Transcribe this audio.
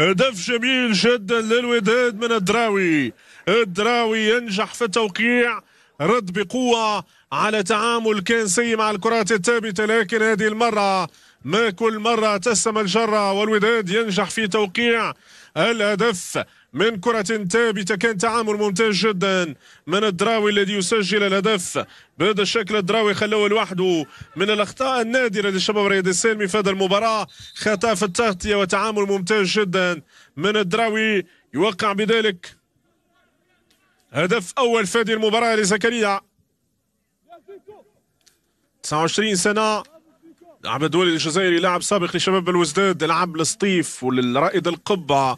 هدف جميل جدا للوداد من الدراوي. الدراوي ينجح في التوقيع. رد بقوة على تعامل كان سيء مع الكرات الثابتة لكن هذه المرة ما كل مرة تسم الجرة والوداد ينجح في توقيع الهدف من كرة ثابتة. كان تعامل ممتاز جدا من الدراوي الذي يسجل الهدف. بهذا الشكل الدراوي خلوه لوحده من الأخطاء النادرة للشباب رياض السالمي في هذه المباراة. خطأ في التغطية وتعامل ممتاز جدا من الدراوي. يوقع بذلك هدف أول في هذه المباراة لزكريا. 29 سنة. لاعب الدولي الجزائري لاعب سابق لشباب الوزداد لعب لسطيف وللرائد القبة.